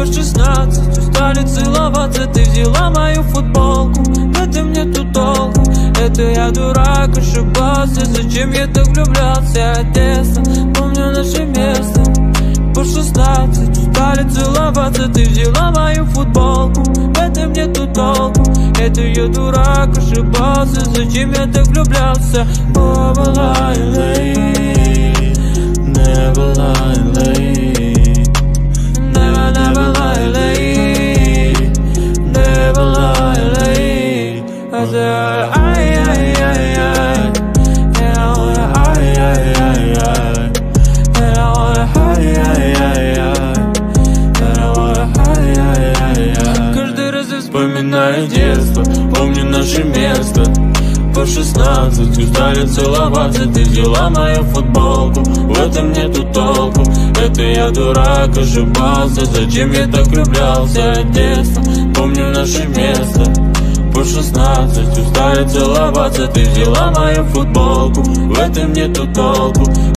по шестнадцать Устали целоваться, ты взяла мою футболку В этом нету толку? Это я дурак, ошибался Зачем я так влюблялся от детства Помню наше место по шестнадцать Устали целоваться, ты взяла мою футболку В этом нету толку? Это я дурак, ошибался Зачем я так влюблялся О, была Never lie late said, ay, ay, ay, ay. Каждый раз Вспоминаю детство, помню наше место. По шестнадцать устали целоваться Ты взяла мою футболку, в этом нету толку Это я дурак, ошибался. Зачем я так влюблялся детства? Помню наше место по шестнадцать устали целоваться Ты взяла мою футболку, в этом нету толку